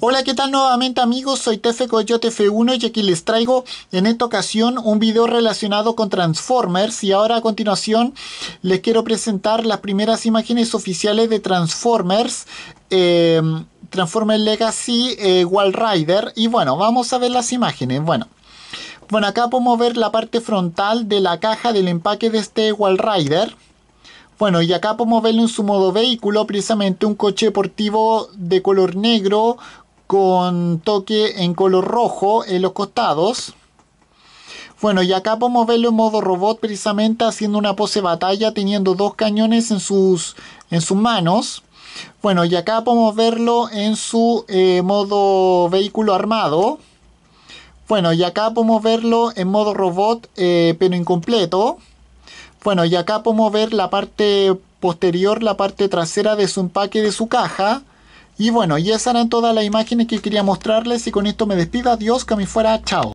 Hola, ¿qué tal nuevamente amigos? Soy Tefe Coyote F1 y aquí les traigo en esta ocasión un video relacionado con Transformers y ahora a continuación les quiero presentar las primeras imágenes oficiales de Transformers. Eh, Transformers Legacy eh, Wall Rider y bueno, vamos a ver las imágenes. Bueno, bueno, acá podemos ver la parte frontal de la caja del empaque de este Wall Rider. Bueno, y acá podemos verlo en su modo vehículo, precisamente un coche deportivo de color negro con toque en color rojo en los costados. Bueno, y acá podemos verlo en modo robot, precisamente haciendo una pose batalla, teniendo dos cañones en sus, en sus manos. Bueno, y acá podemos verlo en su eh, modo vehículo armado. Bueno, y acá podemos verlo en modo robot, eh, pero incompleto. Bueno, y acá podemos ver la parte posterior, la parte trasera de su empaque de su caja. Y bueno, y esas eran todas las imágenes que quería mostrarles y con esto me despido. Adiós, que me fuera, chao.